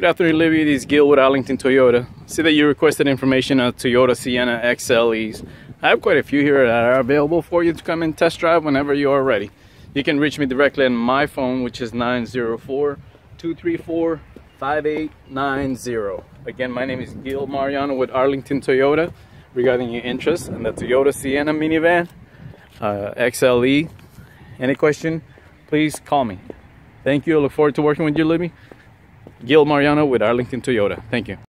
Good afternoon, Libby. This is Gil with Arlington Toyota. See that you requested information on Toyota Sienna XLEs. I have quite a few here that are available for you to come and test drive whenever you are ready. You can reach me directly on my phone, which is 904-234-5890. Again, my name is Gil Mariano with Arlington Toyota regarding your interest in the Toyota Sienna minivan, uh, XLE. Any question, please call me. Thank you. I look forward to working with you, Libby. Gil Mariano with Arlington Toyota. Thank you.